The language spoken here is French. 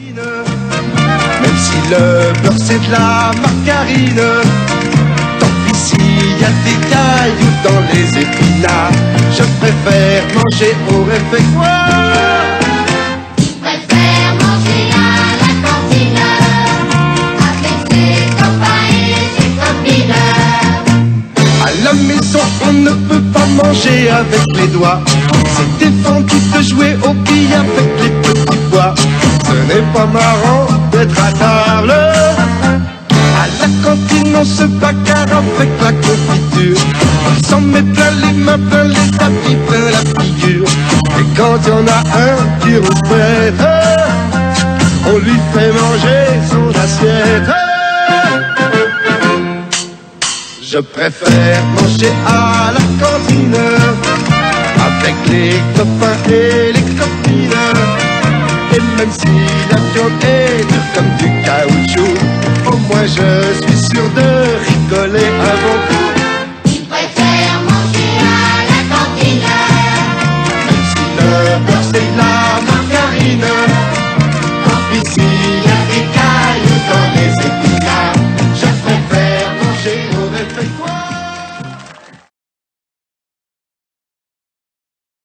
Même si le beurre c'est de la margarine, tant pis s'il y a des cailloux dans les épinards, je préfère manger au réfectoire. préfère manger à la cantine avec ses copains et ses copines. À la maison, on ne peut pas manger avec les doigts. C'est défendu de jouer pas marrant d'être à table. À la cantine, on se bagarre avec la confiture. On s'en met plein les mains, plein les tapis, plein la figure. Et quand y en a un qui rouspète, on lui fait manger son assiette. Je préfère manger à la cantine avec les copains et les copines. Et même si la viande est dure comme du caoutchouc, au moins je suis sûr de rigoler